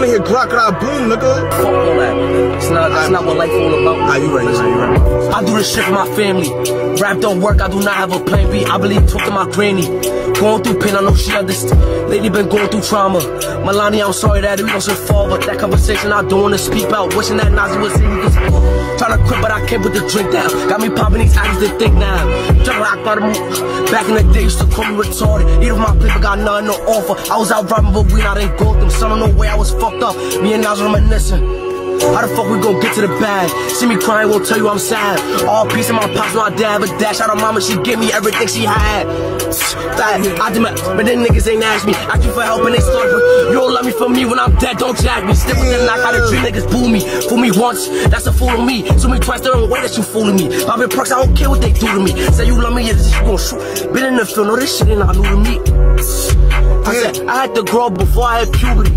wanna hear crocodile boom, nigga. Fuck all that. It's not, that's not what life all about. Nah, you right, you right, you right. I do this shit for my family. Rap don't work, I do not have a plan B. I believe talk to my granny. Going through pain, I know she understands. Lady been going through trauma. Melania, I'm sorry that we don't should fall, but that conversation I don't wanna speak about. Wishing that Nazi was here. Trying to quit, I can't put the drink down. Got me popping these eyes to think now. Jumping rock bottom. Back in the day, used to call me retarded. Even my paper got nothing to offer. I was out robbing, but we not in Gotham. Son, no way I was fucked up. Me and Nas reminiscing. How the fuck we gon' get to the bag? See me crying, won't tell you I'm sad. All peace in my pops, my dad, but dash out of mama, she give me everything she had. I demand, but then niggas ain't ask me. Ask you for help and they start, but you don't love me for me when I'm dead, don't jack me. Stick with the knock out of dream, niggas boo me. Fool me once, that's a fool on me. So me twice, they don't way that you fooling me. Poppin' perks, I don't care what they do to me. Say you love me, yeah, this shit gon' shoot. Been in the field, no, this shit ain't not new to me. I said, I had to grow up before I had puberty.